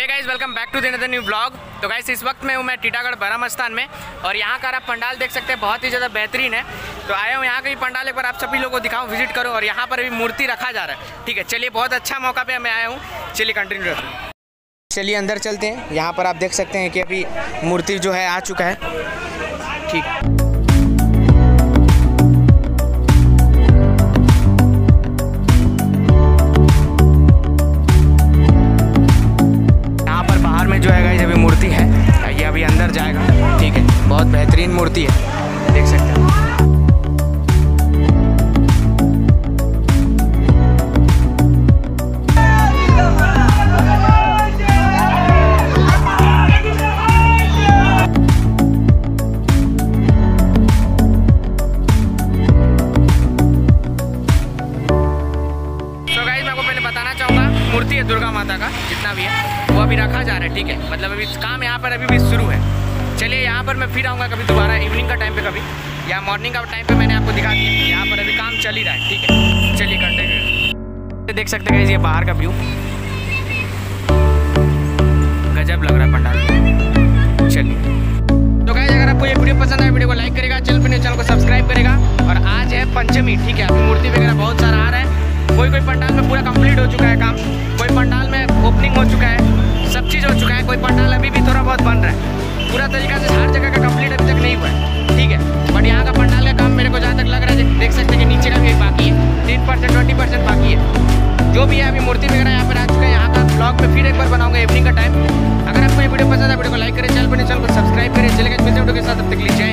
Hey guys welcome back to the new blog तो guys इस वक्त मैं हूँ, मैं टीटागढ़ बरामस्तान में और यहाँ का आप पंडाल देख सकते हैं, बहुत ही ज़्यादा बेहतरीन है। तो आया हूँ यहाँ का पंडाल, एक बार आप सभी लोगों को दिखाऊँ विज़िट करो और यहाँ पर अभी मूर्ति रखा जा रहा है। ठीक है, चलिए, बहुत अच्छा मौका पे मैं आया हूँ। चलिए कंटिन्यू रखते चलिए, अंदर चलते हैं। यहाँ पर आप देख सकते हैं कि अभी मूर्ति जो है, आ चुका है। ठीक। बेहतरीन मूर्ति है। देख सकते हैं। मूर्ति है दुर्गा माता का, जितना भी है, वो अभी रखा जा रहा है, ठीक है? मतलब अभी काम यहाँ पर अभी भी शुरू है। चलिए, यहाँ पर मैं फिर आऊँगा कभी दोबारा इवनिंग का टाइम पे कभी। या मॉर्निंग का टाइम पे मैंने आपको दिखा दिया यहाँ पर अभी काम चल ही रहा है, ठीक है? चलिए कंटिन्यू देख सकते हैं ये बाहर का व्यू गजब लग रहा है पंडाल। चलिए। तो गाइज़ अगर आपको ये वीडियो पसंद आए वीडियो को लाइक करेगा चैनल पर चैनल को सब्सक्राइब करेगा। और आज है पंचमी, ठीक है? अभी मूर्ति वगैरह बहुत सारा आ रहा है। कोई कोई पंडाल में पूरा कंप्लीट हो चुका है काम। कोई पंडाल में ओपनिंग हो चुका है। सब चीज़ हो चुका है। कोई पंडाल अभी भी थोड़ा बहुत बन रहा है। पूरा तरीका से हर जगह का कंप्लीट अभी तक नहीं हुआ है। ठीक है? बट यहाँ का पंडाल का काम मेरे को जहाँ तक लग रहा है, देख सकते हैं कि नीचे का भी बाकी है। टेन परसेंट ट्वेंटी परसेंट बाकी है। जो भी है अभी मूर्ति वगैरह यहाँ पर आ चुका है, यहाँ का ब्लॉग में फिर एक बार बनाऊँगा इवनिंग का टाइम अगर आपको ये वीडियो पसंद है, वीडियो को लाइक करें, चैनल पर चैनल को सब्सक्राइब करें चलेगा मिलते वीडियो के साथ अब तक लीजिए